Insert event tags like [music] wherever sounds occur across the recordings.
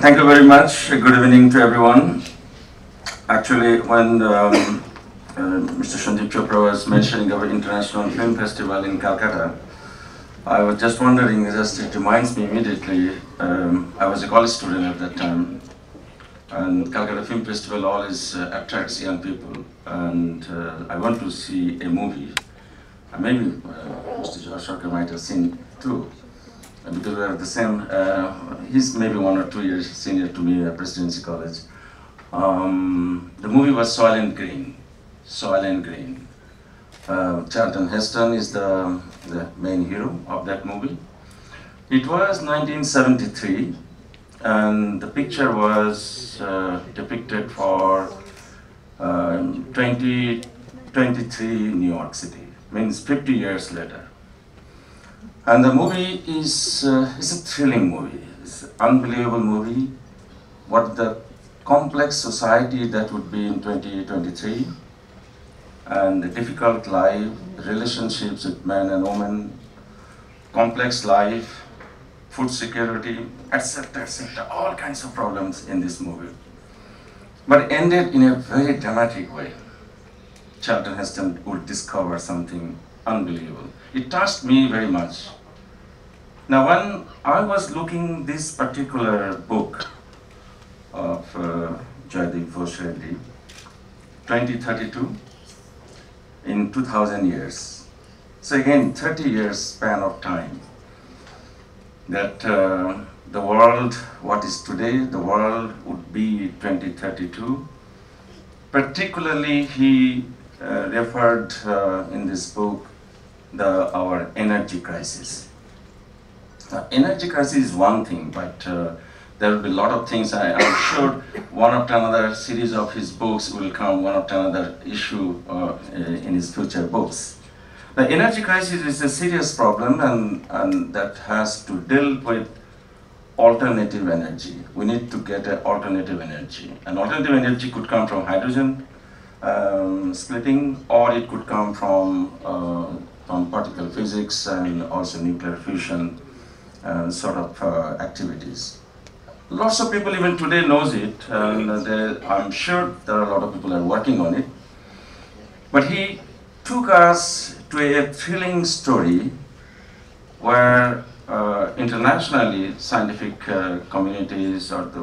Thank you very much. Good evening to everyone. Actually, when um, uh, Mr. Sandeep Chopra was mentioning our International Film Festival in Calcutta, I was just wondering, just it reminds me immediately, um, I was a college student at that time, and Calcutta Film Festival always uh, attracts young people, and uh, I want to see a movie. Maybe uh, Mr. Jahar Sarkar might have seen too, because we are the same, uh, he's maybe one or two years senior to me at Presidency College. Um, the movie was Soylent Green, Soylent Green. Uh, Charlton Heston is the, the main hero of that movie. It was 1973, and the picture was uh, depicted for um, 2023 New York City, means 50 years later. And the movie is, uh, is a thrilling movie. It's an unbelievable movie. What the complex society that would be in 2023 and the difficult life, relationships with men and women, complex life, food security, etc., etc., all kinds of problems in this movie. But ended in a very dramatic way. Charlton Heston would discover something unbelievable. It touched me very much. Now, when I was looking this particular book of uh, Joydeep Ghosh 2032, in 2000 years. So again, 30 years span of time that uh, the world, what is today, the world would be 2032. Particularly, he uh, referred uh, in this book the our energy crisis. Uh, energy crisis is one thing, but uh, there will be a lot of things. I, am sure one after another series of his books will come, one after another issue uh, in his future books. The energy crisis is a serious problem and, and that has to deal with alternative energy. We need to get an alternative energy. And alternative energy could come from hydrogen um, splitting or it could come from, uh, from particle physics and also nuclear fusion uh, sort of uh, activities lots of people even today knows it, and they, I'm sure there are a lot of people are working on it. But he took us to a thrilling story where uh, internationally scientific uh, communities or the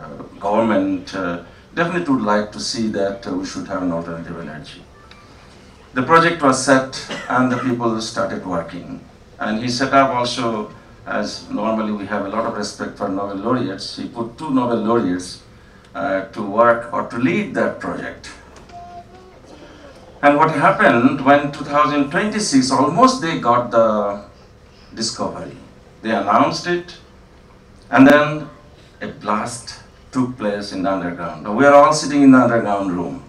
uh, government uh, definitely would like to see that we should have an alternative energy. The project was set and the people started working. And he set up also as normally we have a lot of respect for Nobel laureates, he put two Nobel laureates uh, to work or to lead that project. And what happened when 2026, almost they got the discovery. They announced it, and then a blast took place in the underground. We are all sitting in the underground room.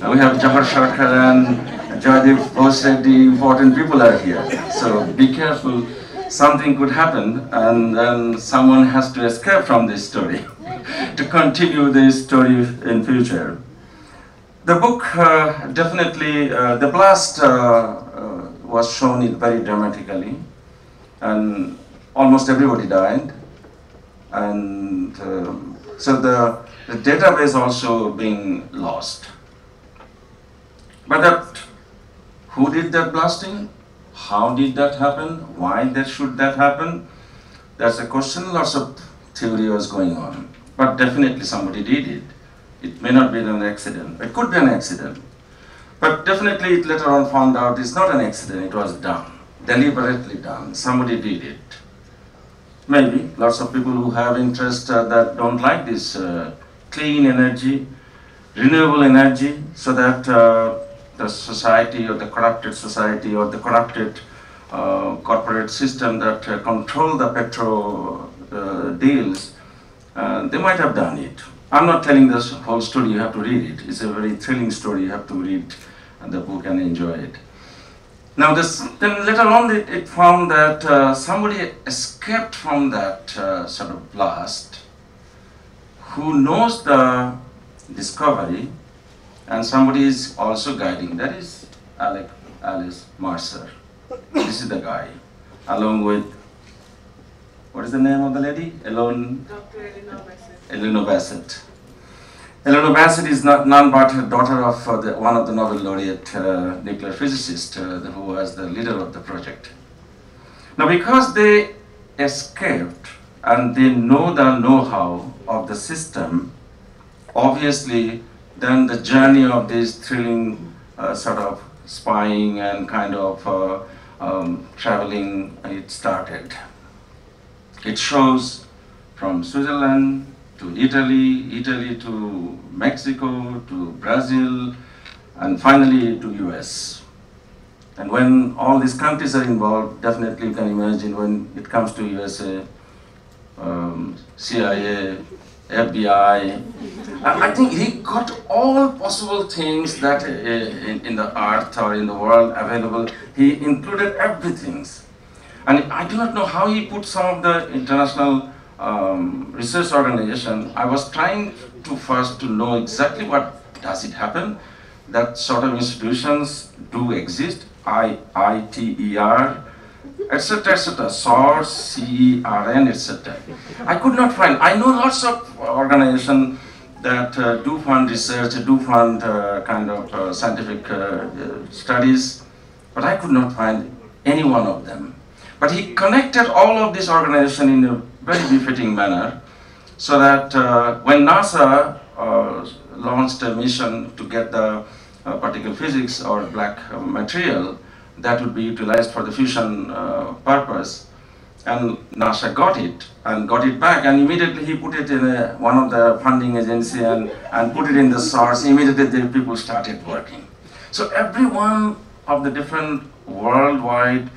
Now, we have Jahar Sarkar and Joydeep Ghosh Reddy, important people are here. So be careful something could happen and then someone has to escape from this story [laughs] to continue this story in future. The book uh, definitely, uh, the blast uh, uh was shown it very dramatically and almost everybody died and um, so the, the database also being lost. But that, who did that blasting? How did that happen? Why that should that happen? That's a question. Lots of theory was going on. But definitely somebody did it. It may not be an accident. It could be an accident. But definitely it later on found out it's not an accident, it was done. Deliberately done. Somebody did it. Maybe lots of people who have interest uh, that don't like this uh, clean energy, renewable energy, so that uh, the society or the corrupted society or the corrupted uh, corporate system that uh, control the petro uh, deals, uh, they might have done it. I'm not telling this whole story, you have to read it. It's a very thrilling story, you have to read the book and enjoy it. Now, this, then later on it, it found that uh, somebody escaped from that uh, sort of blast who knows the discovery and somebody is also guiding. That is Alec, Alice Mercer. This is the guy, along with what is the name of the lady? Elon, Dr. Eleanor Bassett. Eleanor Bassett. Eleanor Bassett is not, none but a daughter of uh, the, one of the Nobel laureate uh, nuclear physicist uh, who was the leader of the project. Now, because they escaped and they know the know-how of the system, obviously, then the journey of this thrilling uh, sort of spying and kind of uh, um, traveling, it started. It shows from Switzerland to Italy, Italy to Mexico to Brazil, and finally to US. And when all these countries are involved, definitely you can imagine when it comes to USA, um, CIA, FBI. I think he got all possible things that uh, in, in the earth or in the world available. He included everything. And I do not know how he put some of the international um, research organization. I was trying to first to know exactly what does it happen. That sort of institutions do exist. I, ITER, etc., etc., SOURCE, CERN, etc. I could not find. I know lots of organizations that uh, do fund research, do fund uh, kind of uh, scientific uh, uh, studies, but I could not find any one of them. But he connected all of this organization in a very befitting manner, so that uh, when NASA launched a mission to get the particle physics or black material that would be utilized for the fusion uh, purpose, and NASA got it and got it back, and immediately he put it in a, one of the funding agency and, and put it in the source. Immediately the people started working. So every one of the different worldwide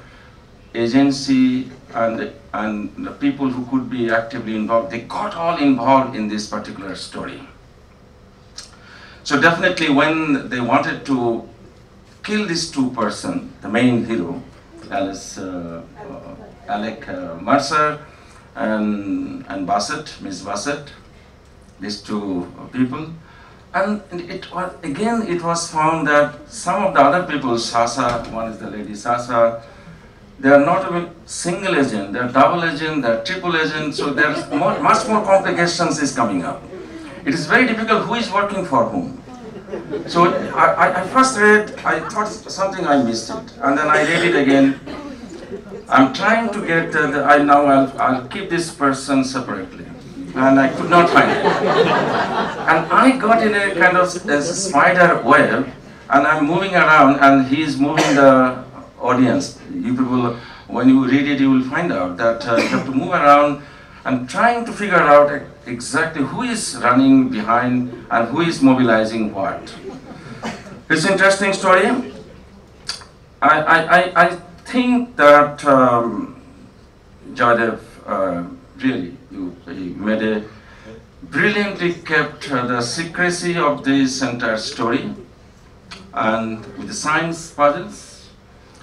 agency and, and the people who could be actively involved, they got all involved in this particular story. So definitely when they wanted to kill these two person, the main hero, Alice, uh, uh, Alec uh, Mercer and, and Bassett, Miss Bassett, these two people, and it was, again, it was found that some of the other people, Sasa, one is the lady Sasa, they are not even single agent, they are double agent, they are triple agent, so there's more, much more complications is coming up. It is very difficult who is working for whom. So I, I, first read, I thought something I missed it, and then I read it again. I'm trying to get uh, the, I now I'll, I'll keep this person separately, and I could not find it. And I got in a kind of a spider web, and I'm moving around, and he's moving the audience. You people, when you read it, you will find out that uh, you have to move around and trying to figure out exactly who is running behind and who is mobilizing what. It's an interesting story. I, I, I, think that um, Jadav uh, really you, he made a brilliantly kept uh, the secrecy of this entire story and with the science puzzles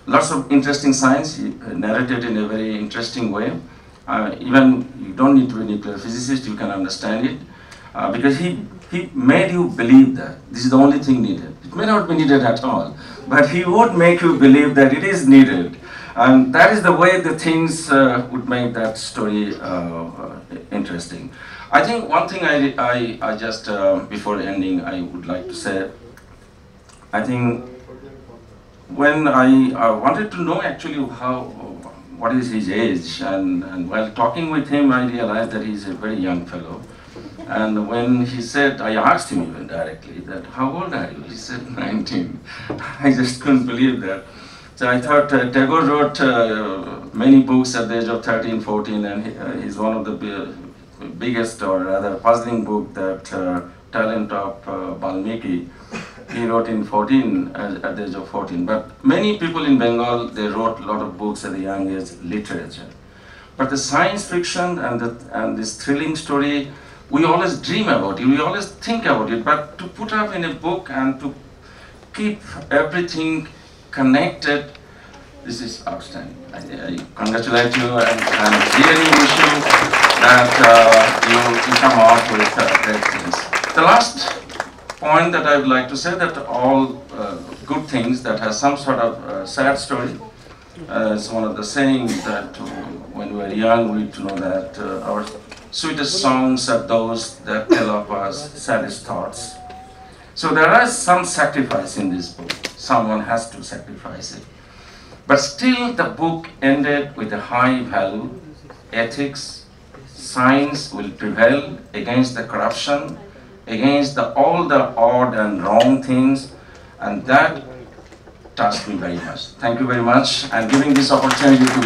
lots of interesting science uh, narrated in a very interesting way uh, even don't need to be a nuclear physicist, you can understand it. Uh, because he, he made you believe that this is the only thing needed. It may not be needed at all, but he would make you believe that it is needed. And that is the way the things uh, would make that story uh, interesting. I think one thing I, I, I just, uh, before ending, I would like to say, I think when I wanted to know actually how, what is his age, and, and while talking with him, I realized that he's a very young fellow. And when he said, I asked him even directly that, how old are you? He said, 19. [laughs] I just couldn't believe that. So I thought uh, Tagore wrote uh, many books at the age of 13, 14, and he, uh, he's one of the biggest or rather puzzling book that uh, talent of uh, Valmiki he wrote in 14 at, the age of 14 but many people in bengal they wrote a lot of books at a young age literature. But the science fiction and, the, and this thrilling story we always dream about it. We always think about it. But to put up in a book and to keep everything connected this is outstanding. I, I congratulate you and, and really wish you that uh, you, you come out with uh, great things. The last point that I would like to say that all uh, good things that has some sort of uh, sad story Uh, it's one of the sayings that when we were young, we to know that uh, our sweetest songs are those that tell of our saddest thoughts. So there is some sacrifice in this book. Someone has to sacrifice it. But still, the book ended with a high value. Ethics, science will prevail against the corruption, against the, all the odd and wrong things, and that touched me very much. Thank you very much, and giving this opportunity to